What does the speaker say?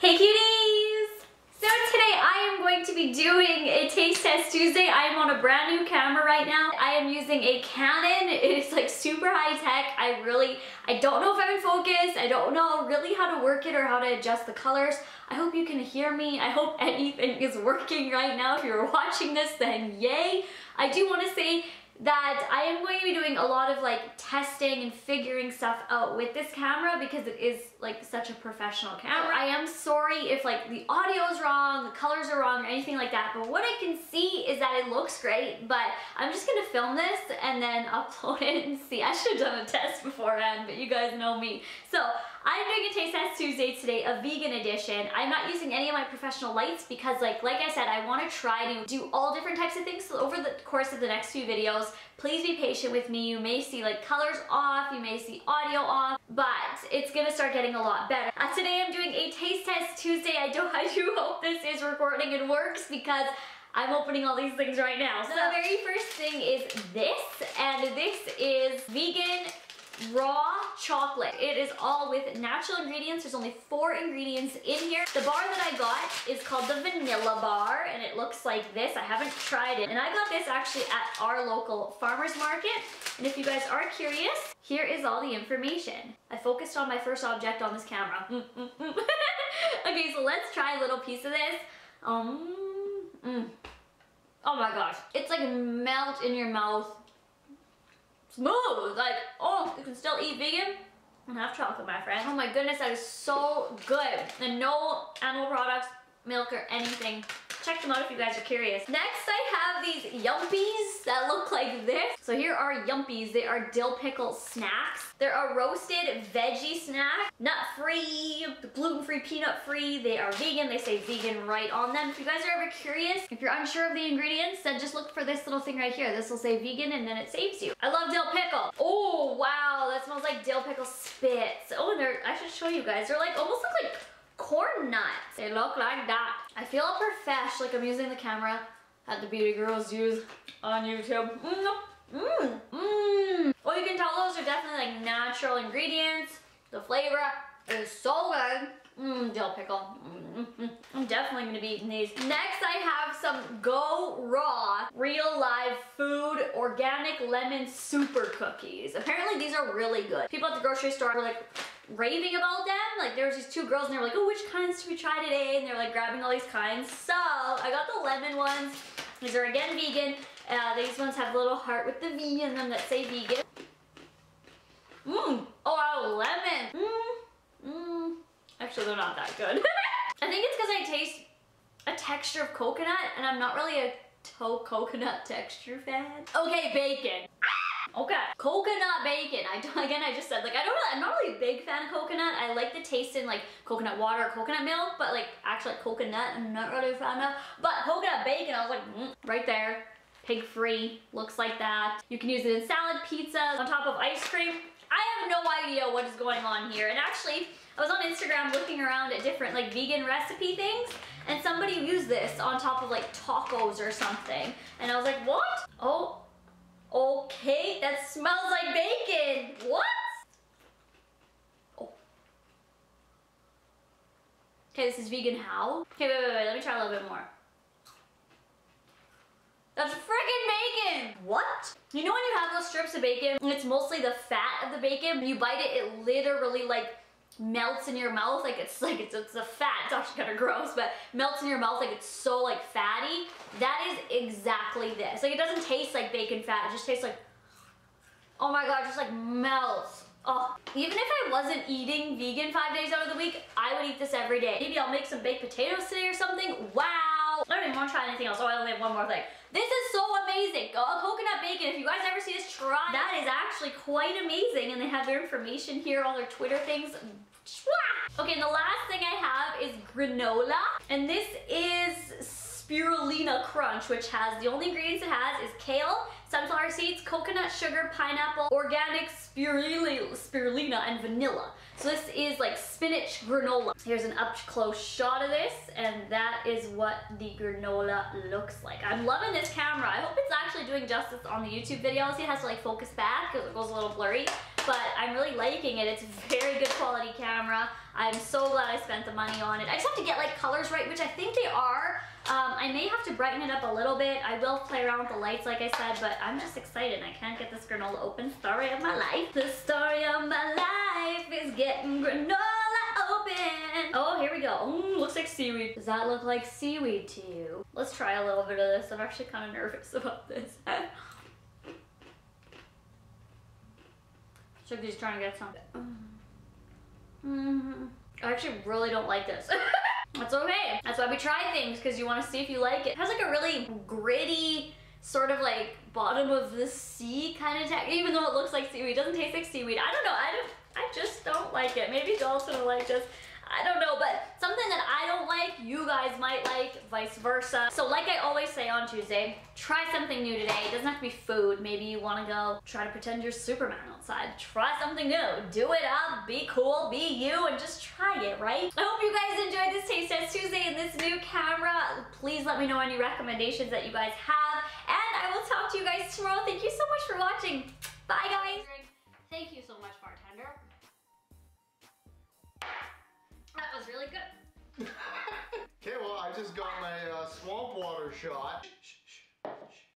Hey cuties! So today I am going to be doing a taste test Tuesday. I am on a brand new camera right now. I am using a Canon. It is like super high tech. I really, I don't know if I'm in focus. I don't know really how to work it or how to adjust the colors. I hope you can hear me. I hope anything is working right now. If you're watching this, then yay. I do want to say that I am going to be doing a lot of like testing and figuring stuff out with this camera because it is like such a professional camera. I am sorry if like the audio is wrong, the colors are wrong or anything like that, but what I can see is that it looks great, but I'm just gonna film this and then upload it and see. I should have done a test beforehand, but you guys know me. So I'm doing a Taste Test Tuesday today, a vegan edition. I'm not using any of my professional lights because like, like I said, I wanna try to do all different types of things so over the course of the next few videos. Please be patient with me. You may see like colors off, you may see audio off, but it's gonna start getting a lot better. Uh, today I'm doing a taste test Tuesday. I do, I do hope this is recording and works because I'm opening all these things right now. So the very first thing is this, and this is vegan raw chocolate. It is all with natural ingredients. There's only four ingredients in here. The bar that I got is called the vanilla bar and it looks like this. I haven't tried it. And I got this actually at our local farmer's market. And if you guys are curious, here is all the information. I focused on my first object on this camera. okay, so let's try a little piece of this. Um, mm. Oh my gosh. It's like melt in your mouth smooth. Like, oh, you can still eat vegan and have chocolate, my friend. Oh my goodness, that is so good. And no animal products, milk or anything. Check them out if you guys are curious. Next, I have these Yumpies that look like this. So here are Yumpies. They are dill pickle snacks. They're a roasted veggie snack. Nut-free, gluten-free, peanut-free. They are vegan. They say vegan right on them. If you guys are ever curious, if you're unsure of the ingredients, then just look for this little thing right here. This will say vegan and then it saves you. I love dill pickle. Oh, wow. That smells like dill pickle spits. Oh, and they're, I should show you guys. They're like, almost look like corn nuts. They look like that. I feel profesh like I'm using the camera that the beauty girls use on YouTube. Mm, mmm, mmm, mmm. Oh, well, you can tell those are definitely like natural ingredients. The flavor is so good. Mmm, dill pickle. Mm -hmm. I'm definitely gonna be eating these. Next, I have some Go Raw Real Live Food Organic Lemon Super Cookies. Apparently, these are really good. People at the grocery store were like, raving about them. Like there was these two girls and they were like, oh, which kinds should we try today? And they're like grabbing all these kinds. So I got the lemon ones. These are again vegan. Uh, these ones have a little heart with the V in them that say vegan. Mmm. Oh, wow, lemon. Mmm. Actually, they're not that good. I think it's because I taste a texture of coconut and I'm not really a coconut texture fan. Okay, bacon. Okay. Coconut bacon. I don't, again, I just said, like, I don't really, I'm not really a big fan of coconut. I like the taste in, like, coconut water or coconut milk, but, like, actually, like, coconut, I'm not really a fan of. But coconut bacon, I was like, mm, right there. Pig-free, looks like that. You can use it in salad, pizza, on top of ice cream. I have no idea what is going on here. And actually, I was on Instagram looking around at different, like, vegan recipe things, and somebody used this on top of, like, tacos or something. And I was like, what? Oh, Okay, that smells like bacon. What? Oh. Okay, this is vegan how? Okay, wait, wait, wait, let me try a little bit more. That's freaking bacon! What? You know when you have those strips of bacon, and it's mostly the fat of the bacon, you bite it, it literally like melts in your mouth like it's like it's, it's a fat it's actually kind of gross but melts in your mouth like it's so like fatty. That is exactly this. Like it doesn't taste like bacon fat it just tastes like oh my god just like melts. Oh even if I wasn't eating vegan five days out of the week I would eat this every day. Maybe I'll make some baked potatoes today or something. Wow I don't even want to try anything else oh I only have one more thing this is so amazing. Coconut bacon. If you guys ever see this, try. That is actually quite amazing. And they have their information here, all their Twitter things. Okay, and the last thing I have is granola. And this is spirulina crunch, which has the only ingredients it has is kale, sunflower seeds, coconut sugar, pineapple, organic spirulina, and vanilla. So this is like spinach granola. Here's an up close shot of this, and that is what the granola looks like. I'm loving this camera. I hope it's actually doing justice on the YouTube videos. It has to like focus back because it goes a little blurry, but I'm really liking it. It's a very good quality camera. I'm so glad I spent the money on it. I just have to get like colors right, which I think they are. Um, I may have to brighten it up a little bit. I will play around with the lights like I said, but I'm just excited. I can't get this granola open. Story of my life. The story of my life is getting granola open. Oh, here we go. Mm, looks like seaweed. Does that look like seaweed to you? Let's try a little bit of this. I'm actually kind of nervous about this. Sugar's trying to get some. Mm -hmm. I actually really don't like this. That's okay. That's why we try things, because you want to see if you like it. It has like a really gritty, sort of like bottom of the sea kind of texture, even though it looks like seaweed. Doesn't taste like seaweed. I don't know. I, don't, I just don't like it. Maybe Dalton will like this. I don't know, but something that I don't like, you guys might like, vice versa. So like I always say on Tuesday, try something new today. It doesn't have to be food. Maybe you want to go try to pretend you're Superman outside. Try something new. Do it up, be cool, be you, and just try it, right? I hope you guys enjoyed this Taste Test Tuesday and this new camera. Please let me know any recommendations that you guys have, and I will talk to you guys tomorrow. Thank you so much for watching. Bye, guys. Thank you so much, bartender. Just got my uh, swamp water shot.